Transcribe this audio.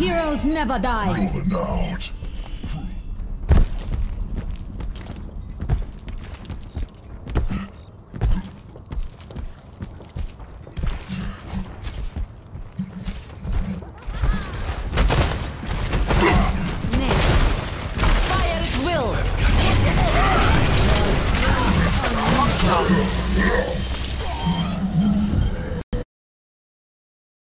Heroes never die. Rolling out. Fire at will.